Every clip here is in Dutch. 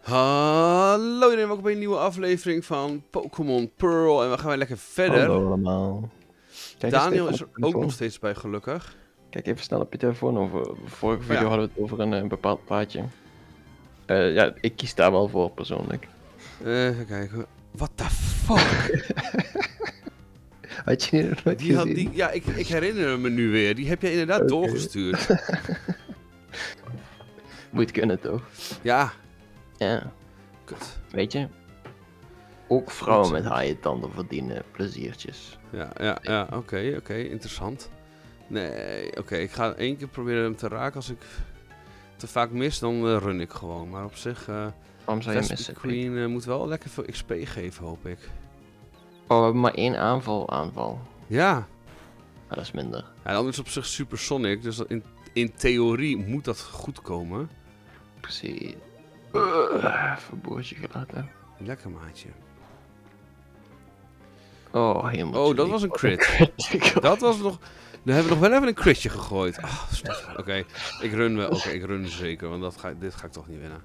Hallo iedereen, welkom bij een nieuwe aflevering van Pokémon Pearl. En we gaan weer lekker verder. Hallo allemaal. Kijk Daniel is er ook nog steeds bij, gelukkig. Kijk even snel op je telefoon. Over, vorige video Ja. hadden we het over een eh, bepaald plaatje. Eh, ja, ik kies daar wel voor persoonlijk. Eh, even kijken. What the fuck? Had je die nog nooit Die had, die, ja, ik, ik herinner me nu weer. Die heb jij inderdaad doorgestuurd. Moet kunnen toch? Ja, Ja, kut. weet je? Ook vrouwen met haaien tanden verdienen pleziertjes. Ja, ja, ja, oké, oké, interessant. Nee, oké, ik ga één keer proberen hem te raken. Als ik te vaak mis, dan eh, run ik gewoon. Maar op zich, eh Waarom zou je missen? Queen eh, moet wel lekker veel XP geven, hoop ik. Oh, we hebben maar één aanval aanval. Ja, Maar dat is minder. Ja, dan is het op zich supersonic, dus in, in theorie moet dat goed komen. Precies. Uh, even boordje gelaten. Lekker maatje. Oh, helemaal. Oh, dat was een crit. Dat was nog... Dan hebben we nog wel even een critje gegooid. Ah. Oké, ik run wel. Oké, ik run zeker, want dat ga, dit ga ik toch niet winnen.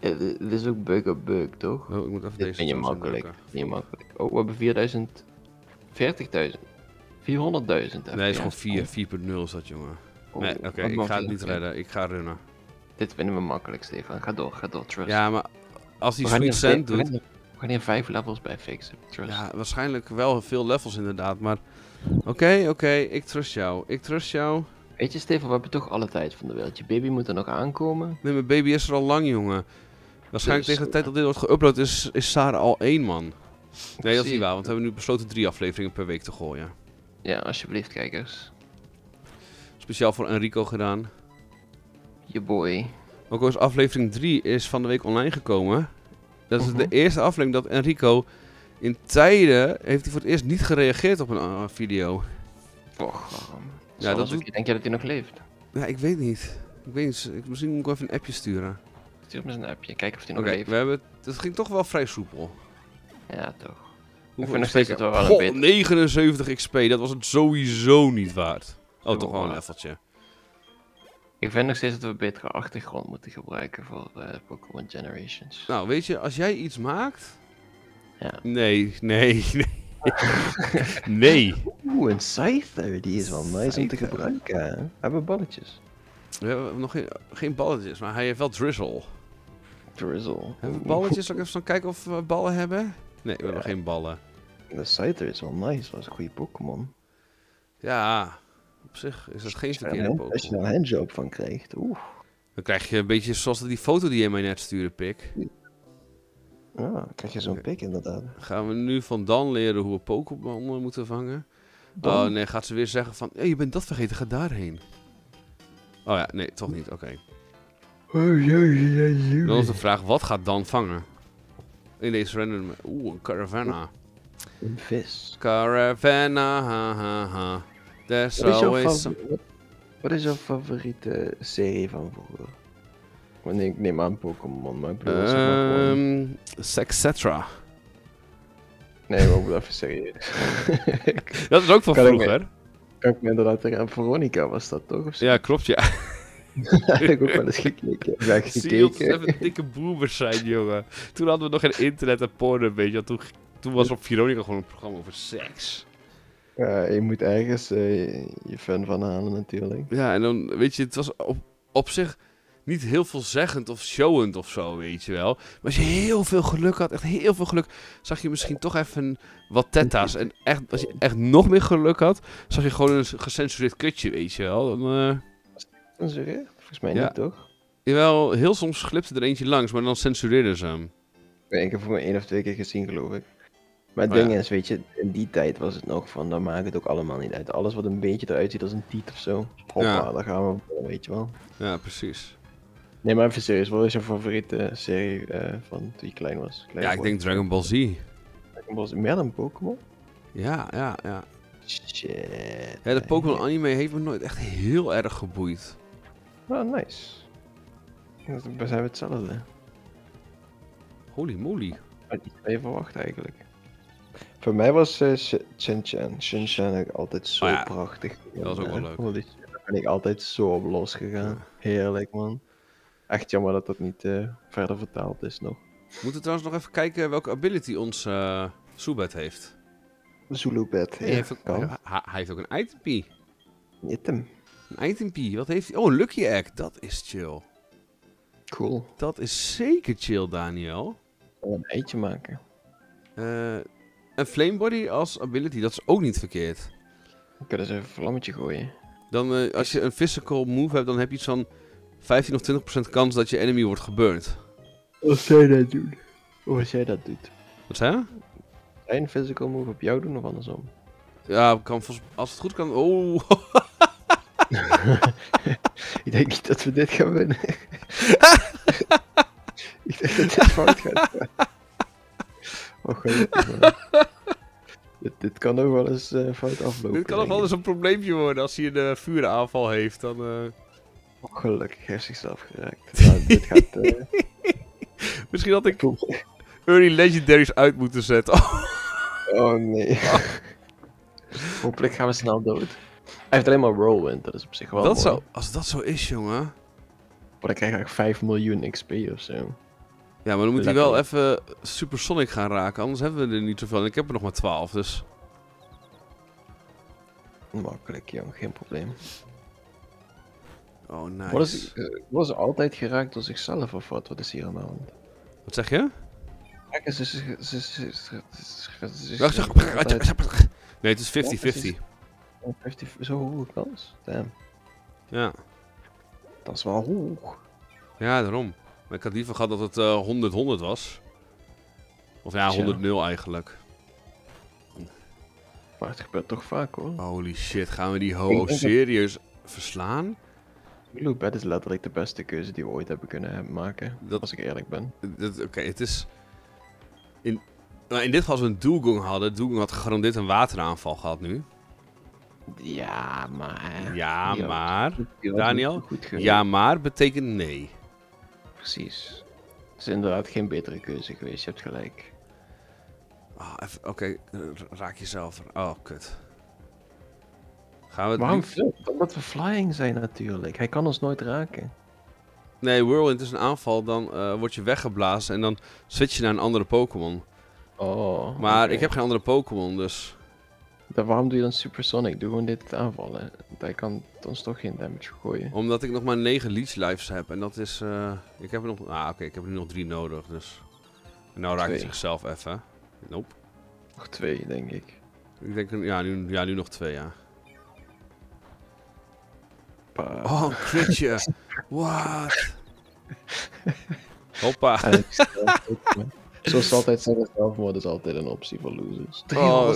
Ja, dit is ook bug op bug, toch? Oh, ik moet even Dit deze vind je makkelijk. Niet makkelijk. Oh, we hebben 4000. 40.000. 400.000. Nee, is gewoon FPS. 4, 4.0 is dat, jongen. Oh, Nee, oké, ik ga het je niet redden. Ik ga runnen. Dit vinden we makkelijk, Stefan. Ga door, ga door, trust. Ja, maar als gaan Sweet Sand we doet... We gaan hier vijf levels bij fixen, trust. Ja, waarschijnlijk wel veel levels inderdaad, maar... Oké, oké, ik trust jou. Ik trust jou. Weet je, Stefan, we hebben toch alle tijd van de wereld. Je baby moet er nog aankomen. Nee, mijn baby is er al lang, jongen. Waarschijnlijk Dus, tegen de tijd dat dit wordt geüpload is, is Sarah al één man. Nee, dat is niet waar, want we hebben nu besloten drie afleveringen per week te gooien. Ja, alsjeblieft, kijkers. Speciaal voor Enrico gedaan. Je boy. Ook al is aflevering 3 is van de week online gekomen. Dat is Mhm. de eerste aflevering dat Enrico in tijden heeft hij voor het eerst niet gereageerd op een eh, video. Och, waarom? Ja, dat doet- Denk je dat hij nog leeft? Ja, ik weet niet. Ik weet niet. Ik, misschien moet ik even een appje sturen. Stuur me eens een appje, kijk of hij nog leeft. we hebben... Het ging toch wel vrij soepel. Ja, toch. Hoeveel vind nog steeds wel een Goh, beter- 79 XP, dat was het sowieso niet waard. Oh, Oh, toch wel een. Ik vind nog steeds dat we betere achtergrond moeten gebruiken voor eh, Pokémon Generations. Nou, weet je, als jij iets maakt... Ja. Nee, nee, nee. nee. Oeh, een Scyther, die is wel nice om te gebruiken. hè? Hebben we balletjes? We hebben nog geen, geen balletjes, maar hij heeft wel drizzle. Drizzle. Hebben we balletjes? Zal ik even kijken of we ballen hebben? Nee, we hebben geen ballen. De Scyther is wel nice, dat is een goede Pokémon. Ja, op zich is dat geen Als je verkeerde een- Als je Pokémon. een handjob van krijgt, oeh. Dan krijg je een beetje zoals die foto die je mij net stuurde, Pik. Ja, dan krijg je zo'n pik inderdaad. Gaan we nu van Dan leren hoe we Pokémon eh, moeten vangen? Dan- Oh nee, gaat ze weer zeggen van, hey, je bent dat vergeten, ga daarheen. Oh ja, nee, toch niet, oké. Dan is de vraag, wat gaat Dan vangen? In deze random... Oeh, een Caravana. Een vis. Caravana, ha ha ha. There's Wat is, always... wat- wat is jouw favoriete serie van vroeger? Want ik neem aan Pokémon, maar ik bedoel, gewoon- Ehm, Sexetra. Nee, maar ik bedoel even serieus. Dat is ook van Kan ik vroeger. Kan ik me inderdaad aan Veronica was dat toch? Of zo? Ja, klopt, ja. heb ik ook wel eens gekeken. Ik Zie ons even dikke boomers zijn, jongen. Toen hadden we nog geen internet en porno, weet je. Toen, toen was op Veronica gewoon een programma over seks. Ja, je moet ergens eh, je fan van halen natuurlijk. Ja, en dan, weet je, het was op, op zich niet heel veelzeggend of showend of zo, weet je wel. Maar als je heel veel geluk had, echt heel veel geluk, zag je misschien toch even wat tetta's. En echt, als je echt nog meer geluk had, zag je gewoon een gecensureerd kutje, weet je wel. Dan, eh, Censureerd? Volgens mij Ja. niet, toch? jawel, heel soms glipte er eentje langs, maar dan censureerden ze hem. Ik heb voor mij één of twee keer gezien, geloof ik. Maar het Oh, ding ja. is, weet je, in die tijd was het nog van, dan maakt het ook allemaal niet uit. Alles wat een beetje eruit ziet als een tiet of zo, hoppa, Ja. daar gaan we, weet je wel. Ja, precies. Nee, maar even serieus, wat is jouw favoriete serie eh, van toen je klein was? Klein Ja, ik denk Dragon Ball Z. Dragon Ball Z. Meer dan Pokémon? Ja, ja, ja. Shit. Ja, de. Pokémon anime heeft me nooit echt heel erg geboeid. Oh, nice. Dat zijn we hetzelfde. Holy moly. Had niet verwacht eigenlijk. Voor mij was Shin-Chan. Shin-Chan ik altijd zo Oh ja, prachtig. dat was ook wel leuk. Daar ben ik altijd zo op losgegaan. Heerlijk man. Echt jammer dat dat niet eh, verder vertaald is nog. We moeten trouwens nog even kijken welke ability ons eh Soebet heeft. Zulu-bed. Ja, heeft ook, kan. hij, hij heeft ook een itempie. Niet hem. Een itempie. Wat heeft hij? Oh, een Lucky Egg. Dat is chill. Cool. Dat is zeker chill, Daniel. Een eitje maken. Eh een Flame Body als ability, dat is ook niet verkeerd. Dan kunnen ze even een vlammetje gooien. Dan, eh, als je een physical move hebt, dan heb je iets van 15 of 20% kans dat je enemy wordt geburnt. Als zij dat doen. Of als jij dat doet. Wat zei je? Zij een physical move op jou doen of andersom? Ja, kan volgens, als het goed kan. Oh, Ik denk niet dat we dit gaan winnen. ik denk dat dit fout gaat. Oh, gelukkig kan ook wel eens eh, fout aflopen. dit kan nog wel eens een probleempje worden als hij een uh, vuuraanval heeft. Dan, eh. Oh, gelukkig heeft zichzelf geraakt. Nou, dit gaat... eh, Misschien had ik early legendaries uit moeten zetten. Oh nee. Hopelijk gaan we snel dood. Hij heeft alleen maar whirlwind, dat is op zich wel dat mooi. zou, als dat zo is, jongen. Maar dan krijg ik 5 miljoen XP of zo. Ja, maar dan moet hij wel even supersonic gaan raken. Anders hebben we er niet zoveel. En ik heb er nog maar 12, dus. Makkelijk, jong, geen probleem. Oh, nice. Worden ze, eh, worden ze altijd geraakt door zichzelf of wat? Wat is hier aan de hand? Wat zeg je? Nee, het is 50-50. Oh, 50 Zo hoge kans? Damn. Ja. Dat is wel hoog. ja, daarom. Maar ik had liever gehad dat het eh 100-100 was. Of ja, Tja. 100-0 eigenlijk. Maar het gebeurt toch vaak hoor. Holy shit, gaan we die ho serieus verslaan? Blue Bed is letterlijk de beste keuze die we ooit hebben kunnen maken. Dat- Als ik eerlijk ben. Dat- Oké, het is... In, nou, in dit geval als we een Dugong hadden, Dugong had gegarandeerd een wateraanval gehad nu. Ja, maar... Ja, maar... Daniel? Ja, maar betekent nee. Precies. Het is inderdaad geen betere keuze geweest, je hebt gelijk. Ah, Oké, eh, raak jezelf. er- Oh, kut. Gaan we het Waarom? Omdat we flying zijn natuurlijk. Hij kan ons nooit raken. Nee, Whirlwind is een aanval, dan eh, word je weggeblazen en dan switch je naar een andere Pokémon. Oh. Maar ik heb geen andere Pokémon, dus... Dan waarom doe je dan Supersonic? Doe gewoon dit aanvallen. Hij kan ons toch geen damage gooien. Omdat ik nog maar 9 Leech Lives heb. En dat is... eh, ik heb er nog... Ah, oké, ik heb er nu nog 3 nodig, dus... En nou raakt hij Twee. zichzelf even. Nope. Nog twee, denk ik. Ik denk, ja nu, ja, nu nog 2, ja. Pa. Oh, een critje. What? Hoppa. Zoals ze altijd zeggen, zelfmoord is altijd een optie voor losers. Oh,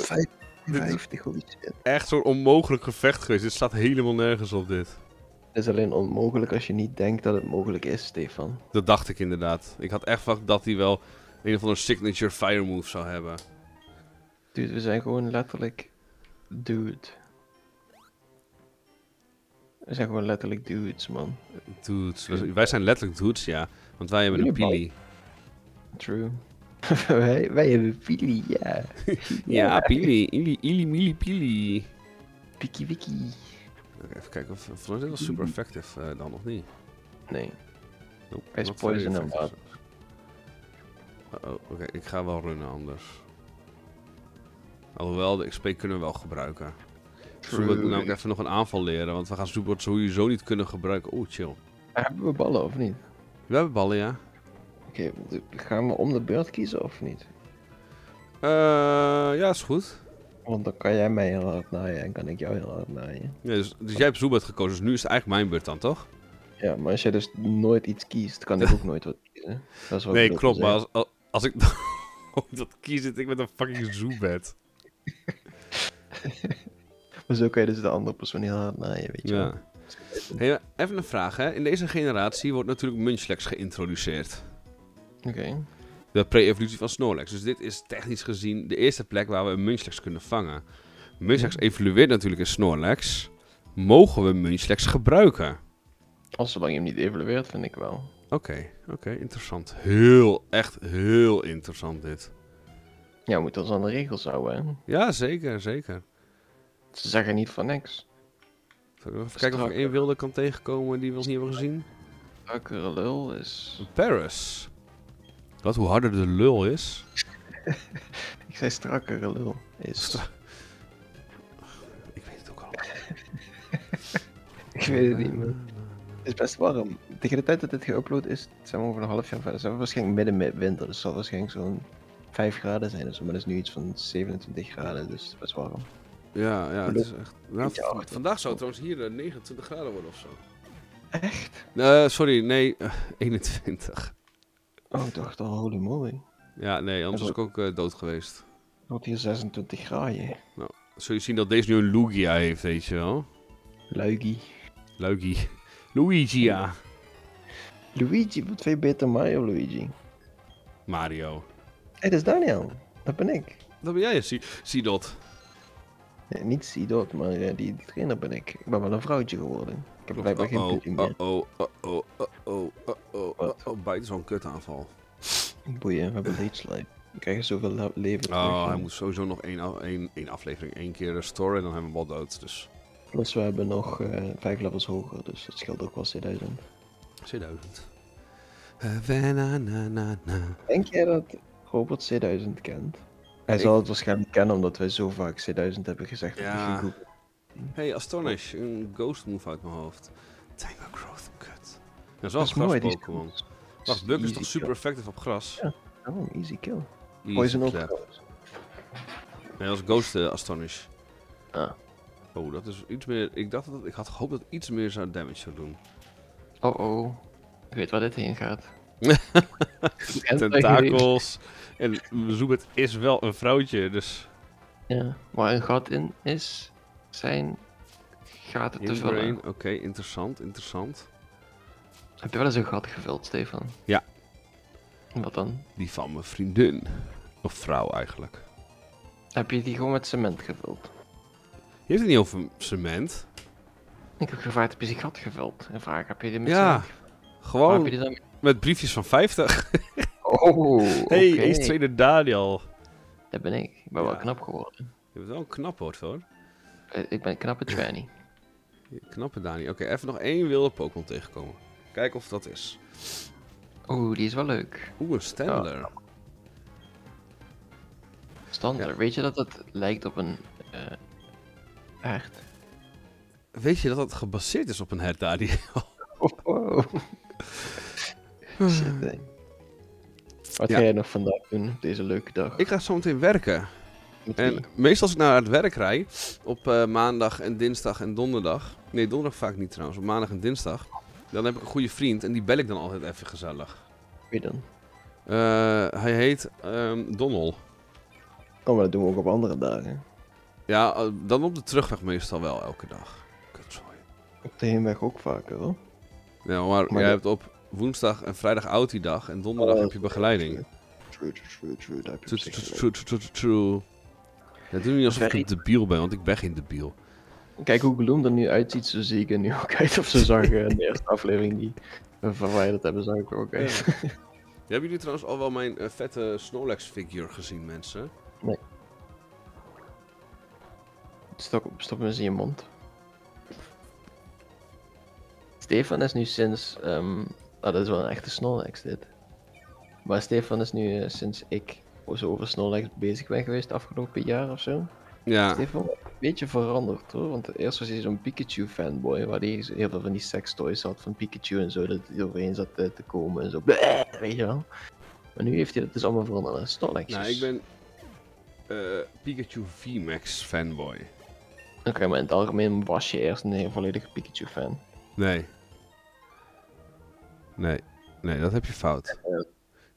350, holy shit. Echt zo'n onmogelijk gevecht geweest. Dit staat helemaal nergens op dit. Het is alleen onmogelijk als je niet denkt dat het mogelijk is, Stefan. Dat dacht ik inderdaad. Ik had echt verwacht dat hij wel een of andere signature fire move zou hebben. Dude, we zijn gewoon letterlijk dude. We zijn gewoon letterlijk dudes, man. Dudes. wij- zijn letterlijk dudes, ja. Want wij hebben een pili. True. wij, wij hebben Pili, ja. Ja, pili. Ili, ili, mili, pili. Piki wiki. Oké, even kijken of... Is dit super effective eh, dan nog niet. Nee. Nope, Hij is poison en effective. Uh-oh, oké, ik ga wel runnen anders. Alhoewel, de XP kunnen we wel gebruiken. Moet namelijk even nog een aanval leren, want we gaan Zoebot sowieso niet kunnen gebruiken. Oeh, chill. Hebben we ballen of niet? We hebben ballen, ja. Oké, de- gaan we om de beurt kiezen of niet? Eh, ja, is goed. Want dan kan jij mij heel hard naaien en kan ik jou heel hard naaien. Ja, dus, dus jij hebt Zoebot gekozen, dus nu is het eigenlijk mijn beurt dan, toch? Ja, maar als jij dus nooit iets kiest, kan ik ook nooit wat kiezen. Dat is wat Nee, klopt, maar als, als, ik dat kies, zit ik met een fucking Zoebed. Maar zo kan je dus de andere persoon heel hard naaien, weet je wel. Hey, even een vraag, hè. In deze generatie wordt natuurlijk Munchlax geïntroduceerd. Oké. De pre-evolutie van Snorlax. Dus dit is technisch gezien de eerste plek waar we een Munchlax kunnen vangen. Munchlax evolueert natuurlijk in Snorlax. Mogen we Munchlax gebruiken? Als zolang je hem niet evalueert, vind ik wel. Oké, oké, interessant. Heel, echt heel interessant dit. Ja, we moeten ons aan de regels houden, hè. Ja, zeker, zeker. Ze zeggen niet van niks. Ik nog even kijken of ik één wilde kan tegenkomen die we nog niet hebben gezien? strakkere lul is... Paris. Wat, hoe harder de lul is? Ik zei strakkere lul is... Stra- Ik weet het ook al. Ik weet het niet, man. Het is best warm. Tegen de tijd dat dit geüpload is, zijn we over een half jaar verder. Zijn we waarschijnlijk midden met winter, dus het zal waarschijnlijk zo'n 5 graden zijn zo. Maar dat is nu iets van 27 graden, dus het is best warm. Ja, ja, het is echt... Nou, vandaag zou het trouwens hier eh, 29 graden worden of zo. Echt? Eh, sorry, nee, eh, 21. Oh, ik dacht al, holy moly. Ja, nee, anders was ik ook eh, dood geweest. Het wordt hier 26 graden. Zul je zien dat deze nu een Lugia heeft, weet je wel? Luigi. Luigi. Luigi, ja. Luigi, wat vind je beter Mario Luigi? Mario. Hé, dat is Daniel. Dat ben ik. Dat ben jij, dat. Nee, niet Sidot, maar eh, die trainer ben ik. Ik ben wel een vrouwtje geworden. Ik heb blijkbaar geen Oh, oh, meer. oh, oh, oh, oh, oh, oh, oh, Wat? oh, bijt zo'n kutaanval. Boeien, we hebben late life. We krijgen zoveel le- leven. Oh, hij moet sowieso nog één, één, één aflevering, één keer restoren en dan hebben we hem wel dood. Dus Plus we hebben nog eh, vijf levels hoger, dus dat scheelt ook wel 2000. 2000. Eh, na, na, na, na. Denk jij dat Robert C1000 kent? Hij Ik- zal het waarschijnlijk kennen omdat wij zo vaak C1000 hebben gezegd. op de Ja. Hey, Astonish, een ghost move uit mijn hoofd. Tango Growth, kut. Dat is wel Dat een gras Pokémon. Wacht, Buk is toch super kill. effectief op gras? Ja. Oh, easy kill. Easy Poison ook. Nee, dat is Ghost eh, Astonish. Ah. Oh, dat is iets meer... Ik dacht dat... Ik had gehoopt dat het iets meer zou damage zou doen. Oh oh. Ik weet waar dit heen gaat. Tentakels. En Zoebet is wel een vrouwtje, dus... Ja, waar een gat in is, zijn gaten te vullen. Oké, interessant, interessant. Heb je wel eens een gat gevuld, Stefan? Ja. Wat dan? Die van mijn vriendin. Of vrouw eigenlijk. Heb je die gewoon met cement gevuld? Je heeft het niet over cement. Ik heb gevraagd, heb je die gat gevuld? En vraag, heb je die met Ja, Gewoon je dan... met briefjes van 50. Oh, Hey, oké. eens tweede Daniel. Dat ben ik. Ik ben wel knap geworden. Je bent wel een knap woord hoor. Eh, Ik ben een knappe tranny. Knappe Dani. Oké, even nog één wilde Pokémon tegenkomen. Kijken of dat is. Oeh, die is wel leuk. Oeh, een Stendler. Standaard. Weet je dat het lijkt op een hert? Weet je dat dat gebaseerd is op een hert, Dani? Oh, hè. Wat Ja. ga jij nog vandaag doen op deze leuke dag? Ik ga zo meteen werken. Met En wie? meestal als ik naar het werk rijd, op eh, maandag en dinsdag en donderdag. Nee, donderdag vaak niet trouwens, op maandag en dinsdag. Dan heb ik een goede vriend en die bel ik dan altijd even gezellig. Wie dan? Eh, hij heet ehm Donald. Oh, maar dat doen we ook op andere dagen. Ja, eh, dan op de terugweg meestal wel elke dag. Kutzooi. Op de heenweg ook vaker hoor. Ja, maar, Maar jij dat- hebt op woensdag en vrijdag Audi-dag en donderdag Oh, heb je begeleiding. True, true, true, true. Daar heb je True, true, true, true, true. Ja, doe niet alsof ik een debiel ben, want ik ben geen debiel. Kijk hoe Gloom er nu uitziet, zo zie ik er nu ook uit. Of ze zag in de eerste aflevering die we verwijderd hebben, zag ik er ook uit. Hebben jullie trouwens al wel mijn eh, vette Snorlax figure gezien, mensen? Stop, stop hem eens in je mond. Stefan is nu sinds. ah, dat is wel een echte Snorlax dit. Maar Stefan is nu eh, sinds ik zo over Snorlax bezig ben geweest afgelopen jaar of zo. Ja, Stefan, een beetje veranderd hoor. Want eerst was hij zo'n Pikachu fanboy, waar hij heel veel van die sextoys had van Pikachu en zo, dat hij overheen zat eh, te komen en zo. Bleh, weet je wel. Maar nu heeft hij dat dus allemaal veranderd naar Snorlax. nou, ik ben eh, Pikachu VMAX fanboy. Oké, maar in het algemeen was je eerst een volledige Pikachu fan. Nee. Nee. Nee, dat heb je fout. Ja.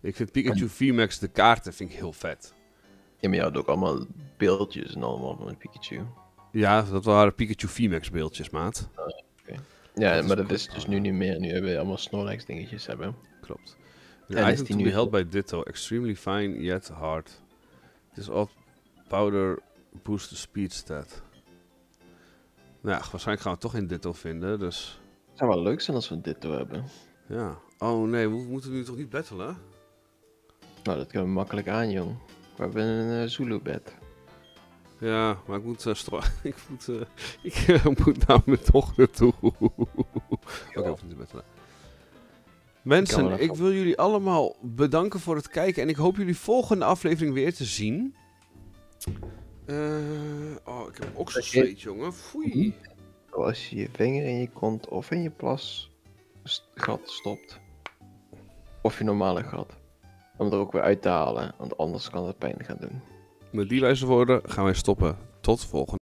Ik vind Pikachu VMAX, de kaarten, vind ik heel vet. Ja, maar je had ook allemaal beeldjes en allemaal van Pikachu. Ja, dat waren Pikachu VMAX beeldjes, maat. Ja, Dat is maar dat is dus nu niet meer. Nu hebben we allemaal Snorlax dingetjes hebben. Klopt. En An is die nu- held by Ditto. Extremely fine, yet hard. Is all powder boost the speed stat. Nou ja, waarschijnlijk gaan we toch in Ditto vinden, dus... Het zou wel leuk zijn als we dit toe hebben. Ja. Oh nee, we moeten nu toch niet battelen? Nou, dat kunnen we makkelijk aan, jong. We hebben een eh, Zulu-bed. Ja, maar ik moet... stra- ik moet, eh, ik moet naar mijn dochter toe. Oké, we moeten battelen. Mensen, ik wil jullie allemaal bedanken voor het kijken. En ik hoop jullie volgende aflevering weer te zien. Eh, oh, ik heb okselzweet, jongen. Foei. Als je je vinger in je kont of in je plas st- gat stopt. Of je normale gat. Om er ook weer uit te halen, want anders kan het pijn gaan doen. Met die wijze woorden gaan wij stoppen. Tot volgende.